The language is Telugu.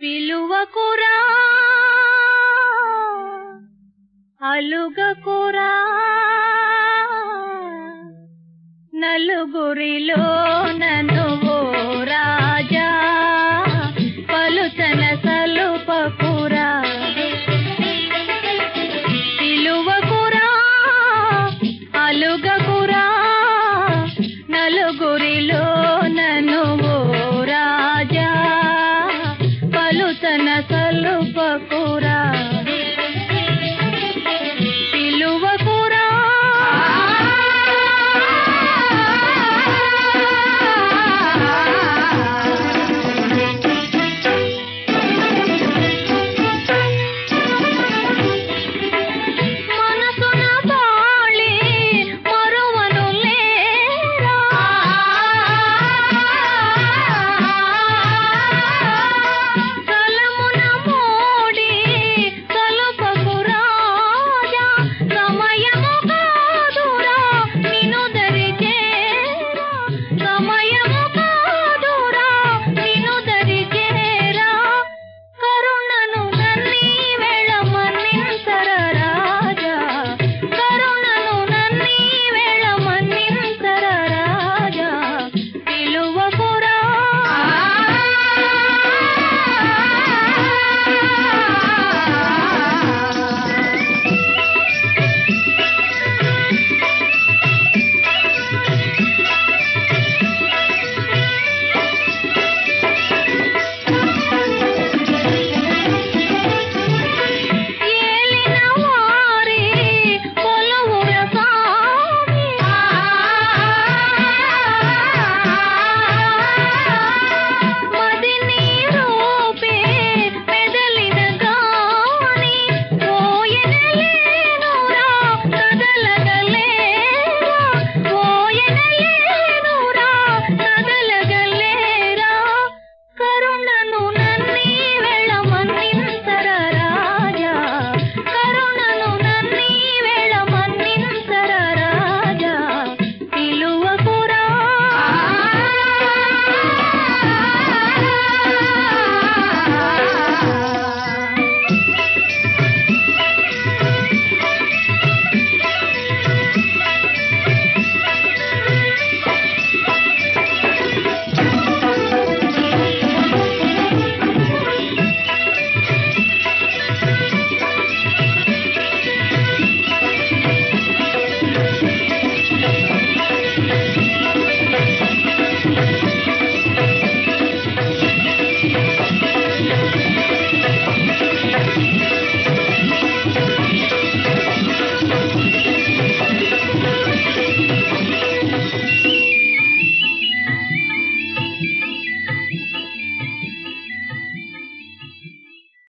పిలువకురా అలుగకురా నలుగురిలో सन सलुप कुरा